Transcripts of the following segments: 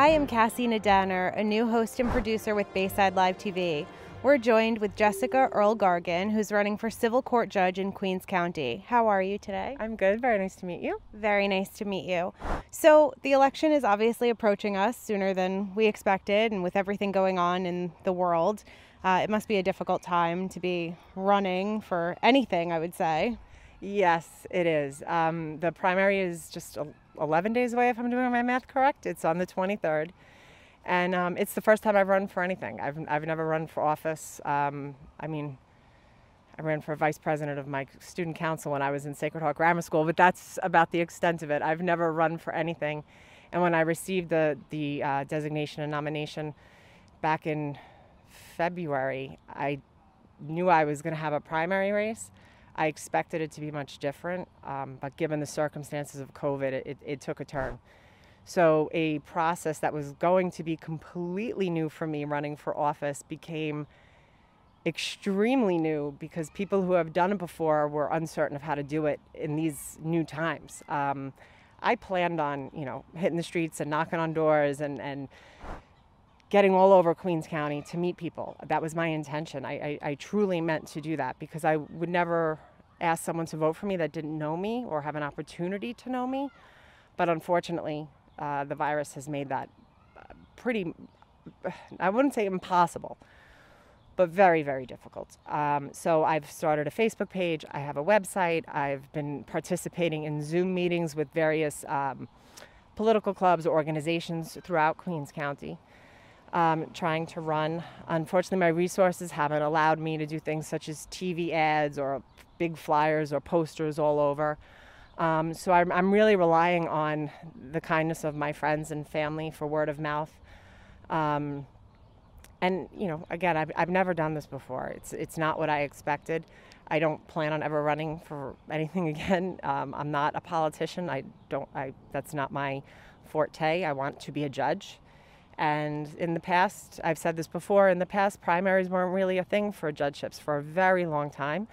I am Cassie Nadanner, a new host and producer with Bayside Live TV. We're joined with Jessica Earle Gargan, who's running for civil court judge in Queens County. How are you today? I'm good. Very nice to meet you. Very nice to meet you. So, the election is obviously approaching us sooner than we expected, and with everything going on in the world, uh, it must be a difficult time to be running for anything, I would say. Yes, it is. Um, the primary is just 11 days away, if I'm doing my math correct. It's on the 23rd. And um, it's the first time I've run for anything. I've, I've never run for office. Um, I mean, I ran for vice president of my student council when I was in Sacred Heart Grammar School, but that's about the extent of it. I've never run for anything. And when I received the, the uh, designation and nomination back in February, I knew I was going to have a primary race. I expected it to be much different, um, but given the circumstances of COVID, it, it took a turn. So, a process that was going to be completely new for me running for office became extremely new because people who have done it before were uncertain of how to do it in these new times. Um, I planned on, you know, hitting the streets and knocking on doors and, and getting all over Queens County to meet people. That was my intention. I, I, I truly meant to do that because I would never ask someone to vote for me that didn't know me or have an opportunity to know me. But unfortunately, uh, the virus has made that uh, pretty, I wouldn't say impossible, but very, very difficult. Um, so I've started a Facebook page, I have a website, I've been participating in Zoom meetings with various um, political clubs, organizations throughout Queens County. Um, trying to run. Unfortunately, my resources haven't allowed me to do things such as TV ads or big flyers or posters all over. Um, so I'm, I'm, really relying on the kindness of my friends and family for word of mouth. Um, and you know, again, I've, I've never done this before. It's it's not what I expected. I don't plan on ever running for anything again. Um, I'm not a politician. I don't. I that's not my forte. I want to be a judge. And in the past, I've said this before. In the past, primaries weren't really a thing for judgeships for a very long time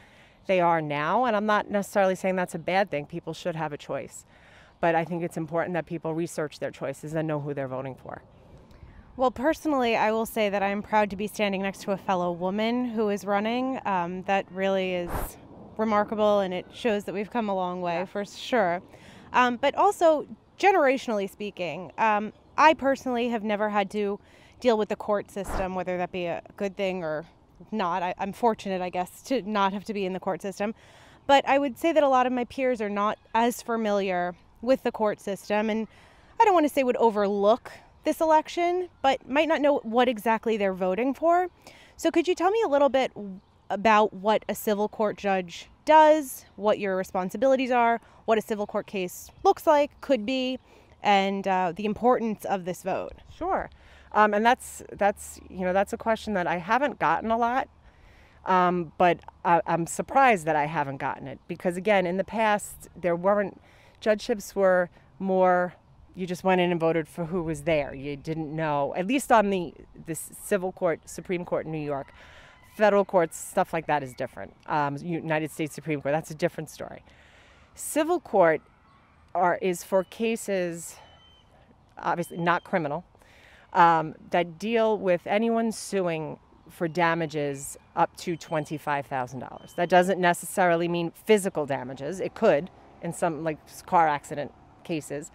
they are now. And I'm not necessarily saying that's a bad thing. People should have a choice. But I think it's important that people research their choices and know who they're voting for. Well, personally, I will say that I'm proud to be standing next to a fellow woman who is running. Um, that really is remarkable and it shows that we've come a long way for sure. Um, but also, generationally speaking, um, I personally have never had to deal with the court system, whether that be a good thing or not. I, am fortunate, I guess, to not have to be in the court system. But I would say that a lot of my peers are not as familiar with the court system. And I don't want to say would overlook this election, but might not know what exactly they're voting for. So could you tell me a little bit about what a civil court judge does, what your responsibilities are, what a civil court case looks like, could be, and uh, the importance of this vote? Sure. Um, and that's that's you know that's a question that I haven't gotten a lot, um, but I, I'm surprised that I haven't gotten it because again in the past there weren't judgeships were more you just went in and voted for who was there. You didn't know at least on the the civil court Supreme Court in New York, federal courts stuff like that is different. Um, United States Supreme Court that's a different story. Civil court are is for cases obviously not criminal um, that deal with anyone suing for damages up to $25,000. That doesn't necessarily mean physical damages. It could in some like car accident cases.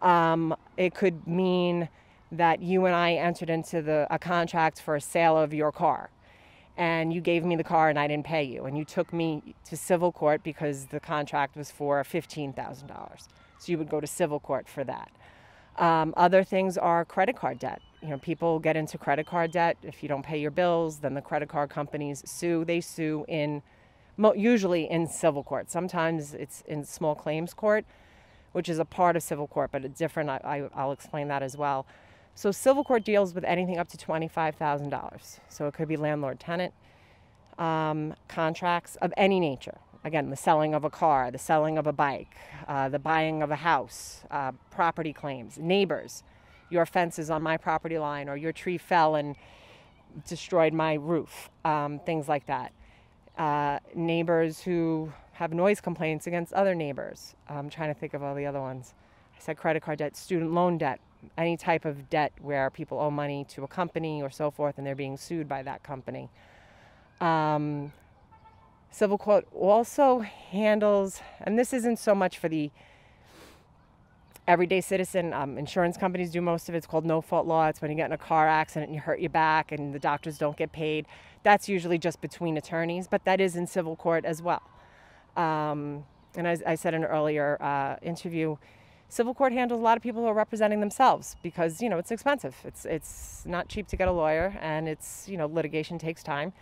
Um, it could mean that you and I entered into the, a contract for a sale of your car and you gave me the car and I didn't pay you and you took me to civil court because the contract was for $15,000. So you would go to civil court for that. Um, other things are credit card debt. You know, people get into credit card debt. If you don't pay your bills, then the credit card companies sue. They sue in, usually in civil court. Sometimes it's in small claims court, which is a part of civil court, but it's different. I, I, will explain that as well. So civil court deals with anything up to $25,000. So it could be landlord tenant um, contracts of any nature again, the selling of a car, the selling of a bike, uh, the buying of a house, uh, property claims, neighbors, your fence is on my property line, or your tree fell and destroyed my roof, um, things like that. Uh, neighbors who have noise complaints against other neighbors. I'm trying to think of all the other ones. I said credit card debt, student loan debt, any type of debt where people owe money to a company or so forth and they're being sued by that company. Um, civil court also handles, and this isn't so much for the everyday citizen. Um, insurance companies do most of it. It's called no fault law. It's when you get in a car accident and you hurt your back and the doctors don't get paid. That's usually just between attorneys, but that is in civil court as well. Um, and as I said in an earlier uh, interview, civil court handles a lot of people who are representing themselves because you know it's expensive. It's it's not cheap to get a lawyer, and it's you know litigation takes time,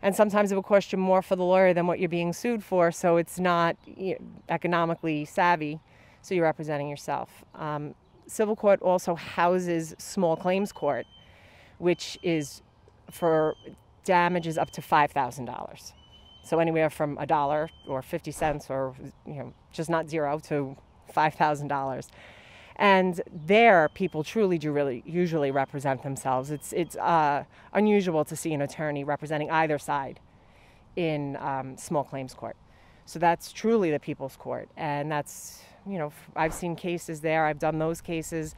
and sometimes it will cost you more for the lawyer than what you're being sued for. So it's not you know, economically savvy. So you're representing yourself. Um, civil court also houses small claims court, which is for damages up to five thousand dollars. So anywhere from a dollar or 50 cents or you know just not zero to $5,000. And there, people truly do really usually represent themselves. It's, it's uh, unusual to see an attorney representing either side in um, small claims court. So that's truly the people's court. And that's, you know, I've seen cases there, I've done those cases.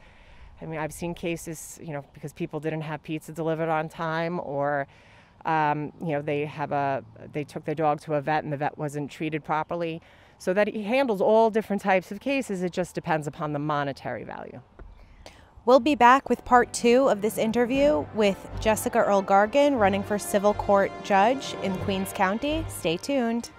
I mean, I've seen cases, you know, because people didn't have pizza delivered on time or um, you know, they have a they took their dog to a vet and the vet wasn't treated properly. So that he handles all different types of cases. It just depends upon the monetary value. We'll be back with part two of this interview with Jessica Earle Gargan, running for civil court judge in Queens County. Stay tuned.